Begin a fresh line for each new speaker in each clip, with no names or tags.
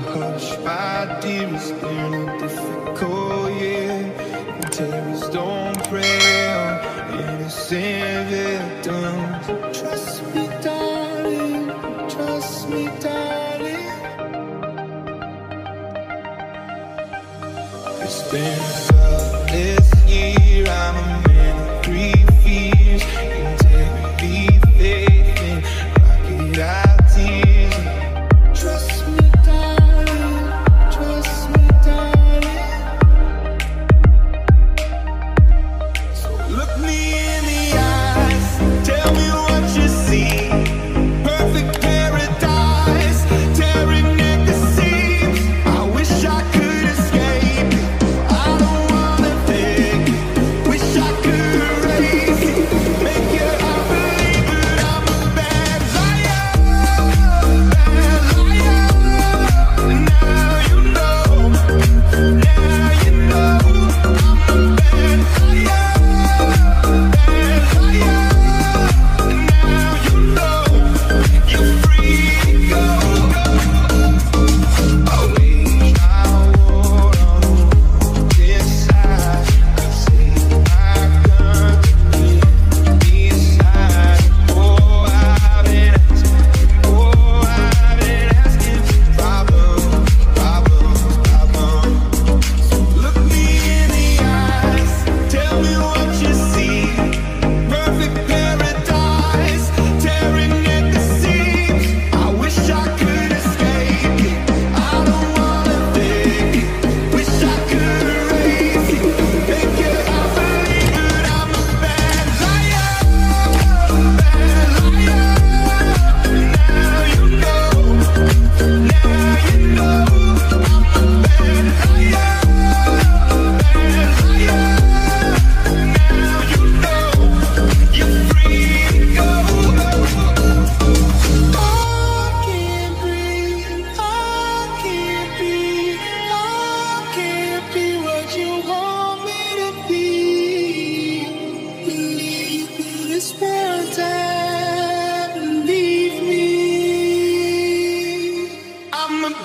hush my dearest in a difficult year and don't pray on innocent victims trust me darling trust me darling. It's been a this year I'm a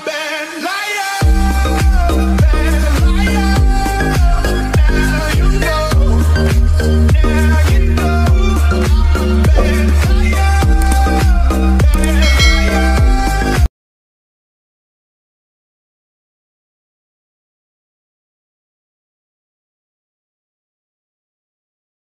band liar.